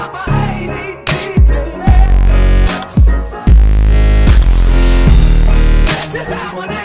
This is how